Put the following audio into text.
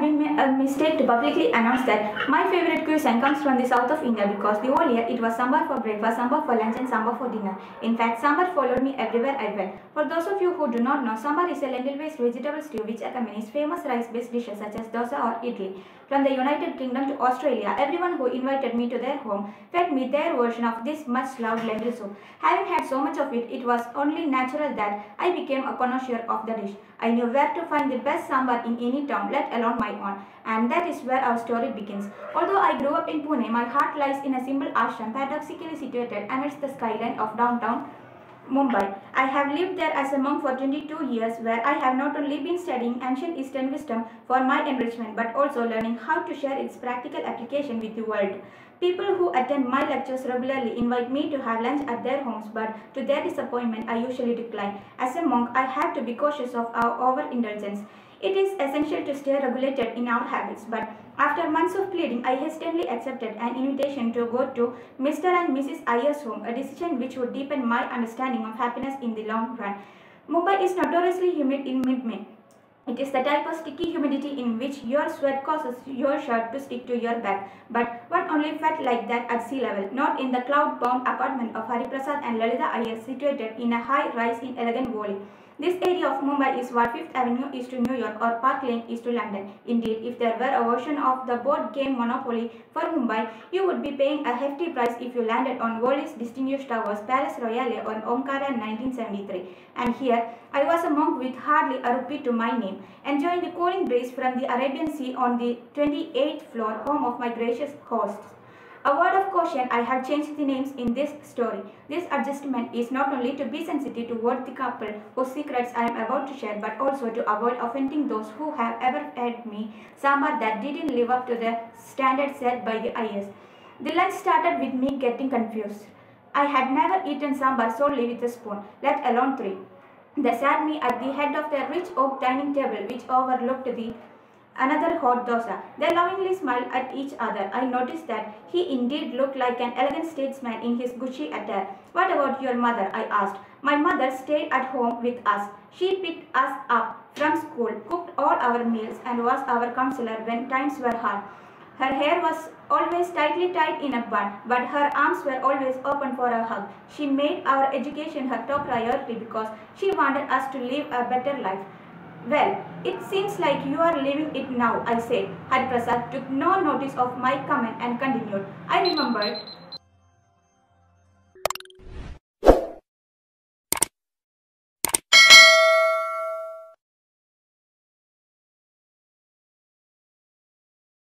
have been a mistake to publicly announce that my favorite cuisine comes from the south of India because the whole year it was sambar for breakfast, sambar for lunch, and sambar for dinner. In fact, sambar followed me everywhere I went. For those of you who do not know, sambar is a lentil-based vegetable stew which accompanies famous rice-based dishes such as dosa or idli. From the United Kingdom to Australia, everyone who invited me to their home fed me their version of this much loved lentil soup. Having had so much of it, it was only natural that I became a connoisseur of the dish. I knew where to find the best sambar in any town, let alone my own. And that is where our story begins. Although I grew up in Pune, my heart lies in a simple ashram paradoxically situated amidst the skyline of downtown Mumbai. I have lived there as a monk for 22 years where I have not only been studying ancient Eastern wisdom for my enrichment but also learning how to share its practical application with the world. People who attend my lectures regularly invite me to have lunch at their homes but to their disappointment I usually decline. As a monk I have to be cautious of our overindulgence. It is essential to stay regulated in our habits, but after months of pleading, I hastily accepted an invitation to go to Mr. and Mrs. Iyer's home, a decision which would deepen my understanding of happiness in the long run. Mumbai is notoriously humid in mid-May. It is the type of sticky humidity in which your sweat causes your shirt to stick to your back. But one only felt like that at sea level, not in the cloud-bound apartment of Hariprasad and Lalita Iyer situated in a high rise in elegant Worli. This area of Mumbai is what Fifth Avenue is to New York or Park Lane is to London. Indeed, if there were a version of the board game Monopoly for Mumbai, you would be paying a hefty price if you landed on Worli's Distinguished Towers, Palais Royale on Omkara in 1973. And here, I was a monk with hardly a rupee to my name, enjoying the cooling breeze from the Arabian Sea on the 28th floor, home of my gracious hosts. A word of caution, I have changed the names in this story. This adjustment is not only to be sensitive toward the couple whose secrets I am about to share, but also to avoid offending those who have ever fed me sambar that didn't live up to the standard set by the Iyers. The lunch started with me getting confused. I had never eaten sambar solely with a spoon, let alone three. They sat me at the head of their rich oak dining table which overlooked the another hot dosa. They lovingly smiled at each other. I noticed that he indeed looked like an elegant statesman in his Gucci attire. What about your mother? I asked. My mother stayed at home with us. She picked us up from school, cooked all our meals, and was our counselor when times were hard. Her hair was always tightly tied in a bun, but her arms were always open for a hug. She made our education her top priority because she wanted us to live a better life. Well, it seems like you are living it now, I said. Hariprasad took no notice of my comment and continued. I remembered